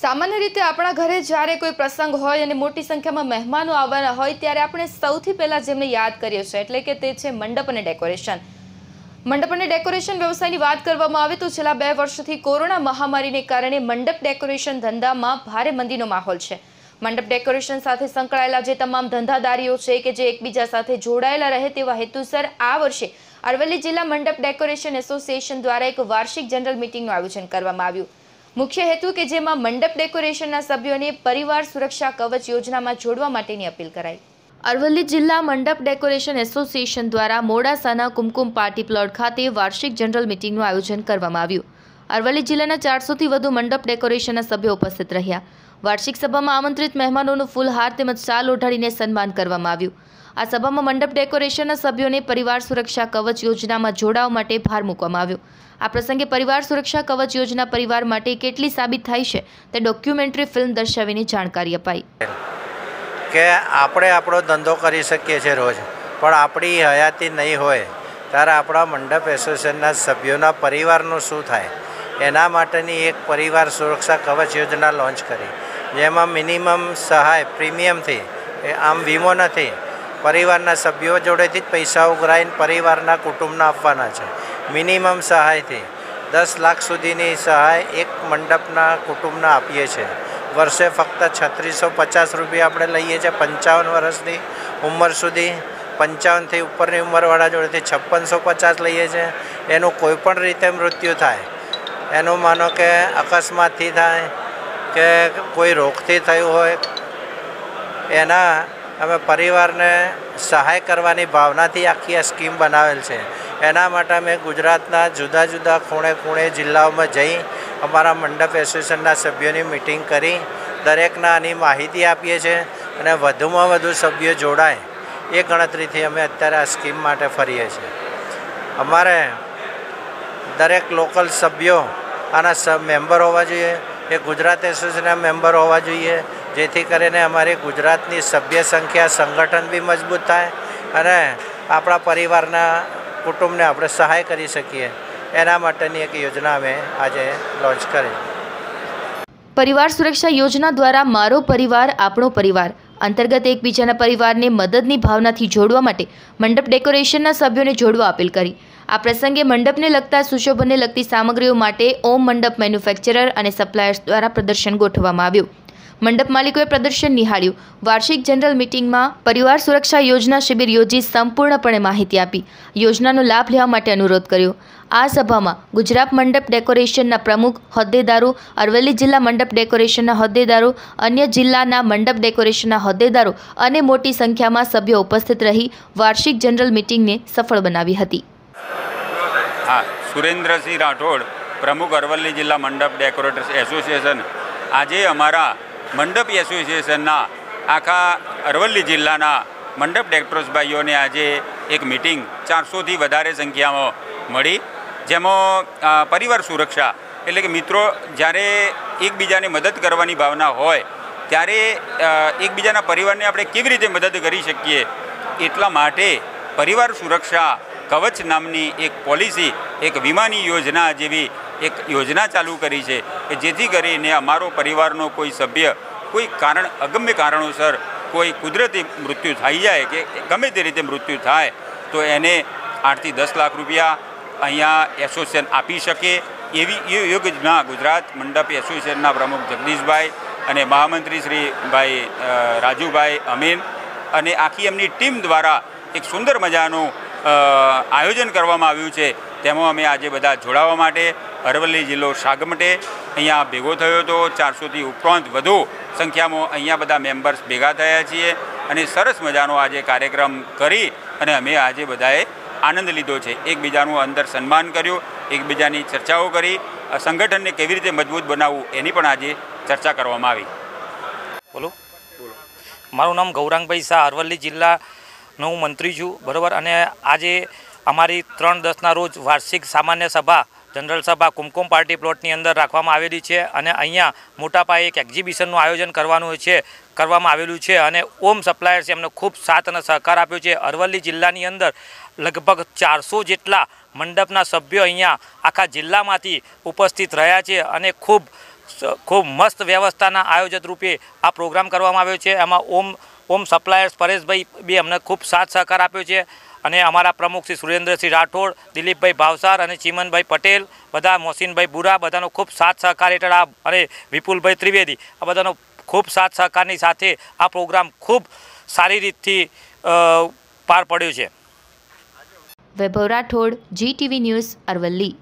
સામાન્ય રીતે આપણા ઘરે જ્યારે કોઈ પ્રસંગ હોય અને મોટી સંખ્યામાં મહેમાનો આવવાના હોય, ત્યારે આપણે સૌથી પહેલાં જેમને યાદ કરીએ છીએ, એટલે કે તે છે મંડપ અને ડેકોરેશન. મંડપ અને ડેકોરેશન વ્યવસાયની વાત કરવામાં આવે તો છેલ્લા બે વર્ષથી કોરોના મહામારીને કારણે મંડપ ડેકોરેશન ધંધામાં ભારે મંદીનો માહોલ છે. મંડપ ડેકોરેશન સાથે સંકળાયેલા જે તમામ ધંધાદારીઓ છે કે જે એકબીજા સાથે જોડાયેલા રહે તેવા હેતુસર આ વર્ષે અરવલ્લી જિલ્લા મંડપ ડેકોરેશન એસોસિએશન દ્વારા એક વાર્ષિક જનરલ મિટિંગનું આયોજન કરવામાં આવ્યું. મુખ્ય હેતુ કે જેમાં મંડપ ડેકોરેશનના સભ્યોને પરિવાર સુરક્ષા કવચ યોજનામાં જોડવા માટેની અપીલ કરાઈ. અરવલ્લી જિલ્લા મંડપ ડેકોરેશન એસોસિએશન દ્વારા મોડાસાના કુમકુમ પાર્ટી પ્લોટ ખાતે વાર્ષિક જનરલ મિટિંગનું આયોજન કરવામાં આવ્યું. અરવલ્લી જિલ્લાના ચારસોથી વધુ મંડપ ડેકોરેશનના સભ્યો ઉપસ્થિત રહ્યા. વાર્ષિક સભામાં આમંત્રિત મહેમાનોનું ફૂલહાર તેમજ શાલ ઓઢાડીને સન્માન કરવામાં આવ્યું. આ સભામાં મંડપ ડેકોરેશનના સભ્યોને પરિવાર સુરક્ષા કવચ યોજનામાં જોડાવા માટે ભાર મૂકવામાં આવ્યો. આ પ્રસંગે પરિવાર સુરક્ષા કવચ યોજના પરિવાર માટે કેટલી સાબિત થાય છે તે ડોક્યુમેન્ટરી ફિલ્મ દર્શાવીને જાણકારી અપાઈ. કે આપણે આપણો ધંધો કરી શકીએ છીએ રોજ, પણ આપણી હયાતી નહીં હોય, ત્યારે આપણા મંડપ એસોસિએશનના સભ્યોના પરિવારનું શું થાય? એના માટેની એક પરિવાર સુરક્ષા કવચ યોજના લોન્ચ કરી. જેમાં મિનિમમ સહાય પ્રીમિયમથી એ આમ વીમો નથી, પરિવારના સભ્યો જોડેથી જ પૈસા ઉઘરાઈને પરિવારના કુટુંબને આપવાના છે. મિનિમમ સહાયથી દસ લાખ સુધીની સહાય એક મંડપના કુટુંબને આપીએ છીએ વર્ષે ફક્ત છત્રીસો પચાસ રૂપિયા આપણે લઈએ છીએ પંચાવન વર્ષની ઉંમર સુધી. પંચાવનથી ઉપરની ઉંમરવાળા જોડેથી છપ્પનસો પચાસ લઈએ છીએ. એનું કોઈપણ રીતે મૃત્યુ થાય એનું માનો કે અકસ્માતથી થાય કે કોઈ રોગથી થયું હોય, એના અમે પરિવારને સહાય કરવાની ભાવનાથી આખી આ સ્કીમ બનાવેલ છે. એના માટે અમે ગુજરાતના જુદા જુદા ખૂણે ખૂણે જિલ્લાઓમાં જઈ અમારા મંડપ એસોસિએશનના સભ્યોની મિટિંગ કરી, દરેકના આની માહિતી આપીએ છીએ અને વધુમાં વધુ સભ્યો જોડાય એ ગણતરીથી અમે અત્યારે આ સ્કીમ માટે ફરીએ છીએ. અમારે દરેક લોકલ સભ્યો આના મેમ્બર હોવા જોઈએ, એ ગુજરાત એસોસિએશનના મેમ્બર હોવા જોઈએ, જેથી કરીને અમારી ગુજરાતની સભ્ય સંખ્યા, સંગઠન બી મજબૂત થાય અને આપણા પરિવારના કુટુંબને આપણે સહાય કરી શકીએ. એના માટેની એક યોજના અમે આજે લોન્ચ કરી. પરિવાર સુરક્ષા યોજના દ્વારા મારો પરિવાર, આપણો પરિવાર, અંતર્ગત એકબીજાના પરિવારને મદદની ભાવનાથી જોડવા માટે મંડપ ડેકોરેશનના સભ્યોને જોડવા અપીલ કરી. આ પ્રસંગે મંડપને લગતા સુશોભનને લગતી સામગ્રીઓ માટે ઓમ મંડપ મેન્યુફેક્ચરર અને સપ્લાયર્સ દ્વારા પ્રદર્શન ગોઠવવામાં આવ્યું. મંડપ માલિકોએ પ્રદર્શન નિહાળ્યું. વાર્ષિક જનરલ મિટિંગમાં પરિવાર સુરક્ષા યોજના શિબિર યોજી સંપૂર્ણપણે માહિતી આપી. યોજનાનો લાભ લેવા માટે અનુરોધ કર્યો. આ સભામાં ગુજરાત મંડપ ડેકોરેશનના પ્રમુખ હોદ્દેદારો, અરવલ્લી જિલ્લા મંડપ ડેકોરેશનના હોદ્દેદારો, અન્ય જિલ્લાના મંડપ ડેકોરેશનના હોદ્દેદારો અને મોટી સંખ્યામાં સભ્યો ઉપસ્થિત રહી વાર્ષિક જનરલ મિટિંગને સફળ બનાવી હતી. હા, સુરેન્દ્રસિંહ રાઠોડ, પ્રમુખ અરવલ્લી જિલ્લા મંડપ ડેકોરેટર્સ એસોસિએશન. આજે અમારા મંડપ એસોસિએશનના આખા અરવલ્લી જિલ્લાના મંડપ ડેકોરેટર્સ ભાઈઓને આજે એક મિટિંગ ચારસોથી વધારે સંખ્યામાં મળી. જેમાં પરિવાર સુરક્ષા એટલે કે મિત્રો જ્યારે એકબીજાને મદદ કરવાની ભાવના હોય, ત્યારે એકબીજાના પરિવારને આપણે કેવી રીતે મદદ કરી શકીએ એટલા માટે પરિવાર સુરક્ષા કવચ નામની એક પોલિસી, એક વીમાની યોજના જેવી એક યોજના ચાલુ કરી છે કે જેથી કરીને અમારો પરિવારનો કોઈ સભ્ય કોઈ કારણ, અગમ્ય કારણોસર કોઈ કુદરતી મૃત્યુ થઈ જાય કે ગમે તે રીતે મૃત્યુ થાય, તો એને આઠથી દસ લાખ રૂપિયા અહીંયા એસોસિએશન આપી શકે એવી એ યોજના ગુજરાત મંડપ એસોસિએશનના પ્રમુખ જગદીશભાઈ અને મહામંત્રી શ્રી ભાઈ રાજુભાઈ અમીન અને આખી એમની ટીમ દ્વારા એક સુંદર મજાનું આયોજન કરવામાં આવ્યું છે. તેમાં અમે આજે બધા જોડાવા માટે અરવલ્લી જિલ્લો સાગમટે અહીંયા ભેગો થયો હતો. ચારસોથી ઉપરાંત વધુ સંખ્યામાં અહીંયા બધા મેમ્બર્સ ભેગા થયા છીએ અને સરસ મજાનો આજે કાર્યક્રમ કરી અને અમે આજે બધાએ આનંદ લીધો છે. એકબીજાનું અંદર સન્માન કર્યું, એકબીજાની ચર્ચાઓ કરી. સંગઠનને કેવી રીતે મજબૂત બનાવવું એની પણ આજે ચર્ચા કરવામાં આવી. બોલો. મારું નામ ગૌરાંગભાઈ શાહ, અરવલ્લી જિલ્લાનો હું મંત્રી છું, બરાબર? અને આજે અમારી ત્રણ દસના રોજ વાર્ષિક સામાન્ય સભા, જનરલ સભા, કુમકુમ પાર્ટી પ્લોટની અંદર રાખવામાં આવેલી છે અને અહીંયા મોટા પાયે એક એક્ઝિબિશનનું આયોજન કરવાનું છે, કરવામાં આવેલું છે અને ઓમ સપ્લાયર્સે એમને ખૂબ સાથ અને સહકાર આપ્યો છે. અરવલ્લી જિલ્લાની અંદર લગભગ ચારસો જેટલા મંડપના સભ્યો અહીંયા આખા જિલ્લામાંથી ઉપસ્થિત રહ્યા છે અને ખૂબ ખૂબ મસ્ત વ્યવસ્થાના આયોજક રૂપે આ પ્રોગ્રામ કરવામાં આવ્યો છે. એમાં ઓમ ઓમ સપ્લાયર્સ પરેશભાઈ બી અમને ખૂબ સાથ સહકાર આપ્યો છે. અને અમારા પ્રમુખ શ્રી સુરેન્દ્રસિંહ રાઠોડ, દિલીપભાઈ ભાવસાર અને ચીમનભાઈ પટેલ, બધા મોહસિનભાઈ બુરા, બધાનો ખૂબ સાથ સહકાર હેઠળ આ અને વિપુલભાઈ ત્રિવેદી, આ બધાનો ખૂબ સાથ સહકારની સાથે આ પ્રોગ્રામ ખૂબ સારી રીતથી પાર પડ્યો છે. Vaibhav Rathod GTV news Aravalli.